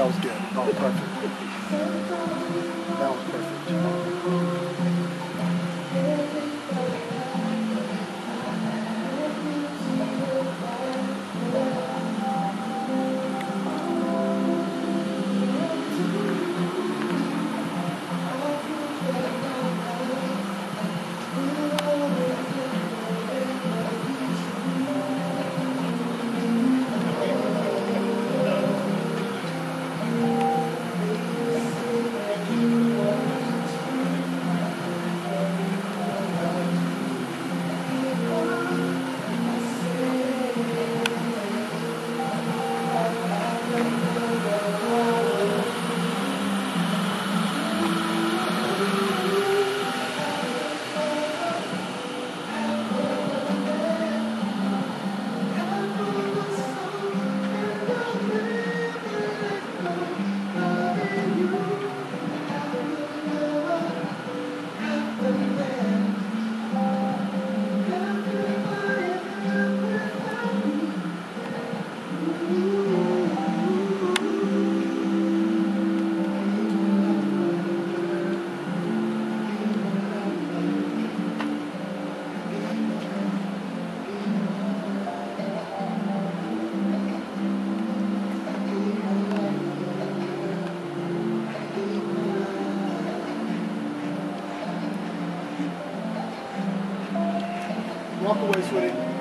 That was good. Oh, perfect. That was perfect. walk away with it.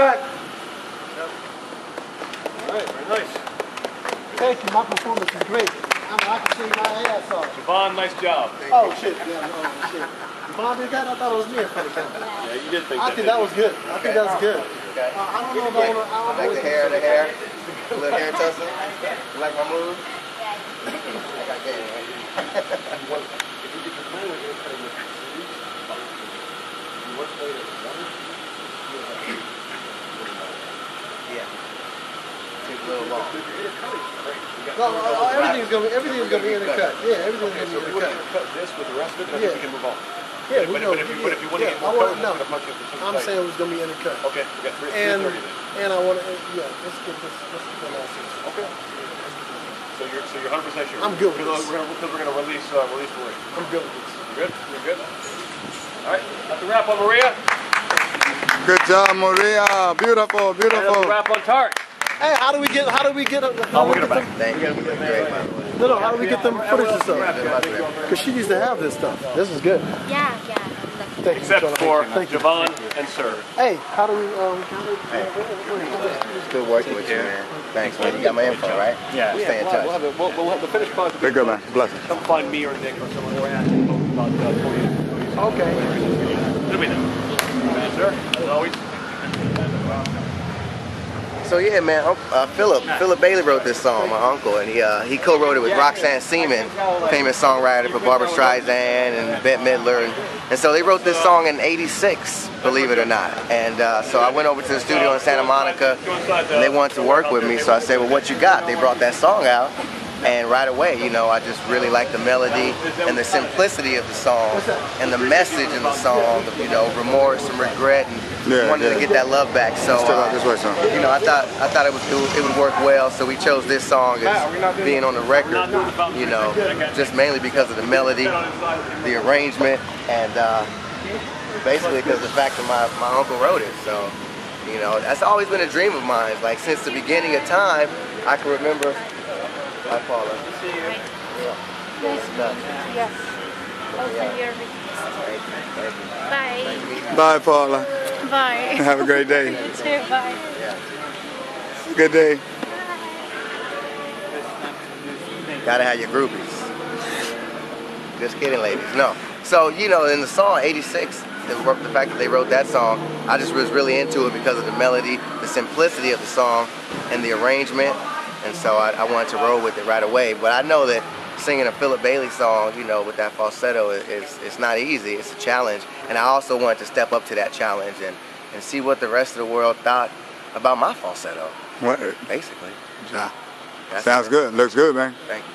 Cut. All right, very nice. Thank you. My performance is great. I mean, I can sing my ass off. Jevon, nice job. Oh shit! Yeah, oh shit. Bob did that? I thought it was me in the camera. Yeah, you did think I that. think that was good. I think that was good. Okay. Uh, I don't know if I want to. I don't know Like the hair, the hair. A little hair tussle. You like my move? I got game, right? Yeah. a little long. No, uh, everything's gonna be everything's gonna be in the cut. Yeah, everything's Okay, gonna if be in the cut. cut this with the rest of it, then Yeah. we can move on. Yeah, we but, know. but if you, but if you want to get more I want, coverage, no, it's gonna punch you for some I'm saying it was gonna be in the cut. Okay, we got three, And 330 then. and I want to. Yeah, let's get this. Let's get the last six. Okay. So you're so you're 100 percent sure. I'm good with because this. we're gonna because we're gonna release uh, release Maria. I'm good with this. You good? You're good. All right. That's the wrap on Maria. Good job, Maria. Beautiful, And that's the beautiful. wrap on Tart. Hey, how do we get? How do we get? Oh, we'll get her back. Thank you. You did great, man. No, no. How do we get them footage and stuff? Good luck with everything. Because she needs to have this stuff. This is good. Yeah, yeah. Thank you. Except for Thank you. Jevon and Sir. Hey, how do we? Um, how do we It's good working with you, man. Thanks, man. You got my info, right? Yeah. We'll stay in We'll have, we'll have, it, we'll, we'll have the finished product. Be good, man. Bless you. Come find me or Nick or someone who asked about uh, Tony. okay. It'll be there. Sir, as always. So yeah, man, uh, Philip Philip Bailey wrote this song, my uncle, and he uh, he co-wrote it with Roxanne Seeman, famous songwriter for Barbra Streisand and Bette Midler, and, and so they wrote this song in '86, believe it or not. And uh, so I went over to the studio in Santa Monica, and they wanted to work with me. So I said, well, what you got? They brought that song out. And right away, you know, I just really like the melody and the simplicity of the song and the message in the song, of, you know, remorse and regret and Yeah, wanting yeah. to get that love back. So, uh, this way, son. you know, I thought I thought it would do it would work well, so we chose this song as being on the record. You know, just mainly because of the melody, the arrangement, and uh, basically because of the fact that my, my uncle wrote it. So, you know, that's always been a dream of mine. Like since the beginning of time, I can remember. Hi, Paula. Yeah. Nice to Stuff. meet you. Yes. Also, your Thank you. Thank you. Bye. Nice to meet you. Bye, Paula. Bye. Have a great day. You too. Bye. Yeah. Good day. Bye. Gotta have your groupies. Just kidding, ladies. No. So, you know, in the song 86, the, the fact that they wrote that song, I just was really into it because of the melody, the simplicity of the song, and the arrangement. And so I, I wanted to roll with it right away. But I know that singing a Philip Bailey song, you know, with that falsetto is, it's not easy. It's a challenge. And I also wanted to step up to that challenge and, and see what the rest of the world thought about my falsetto, What? basically. That's Sounds it. good. Looks good, man. Thank you.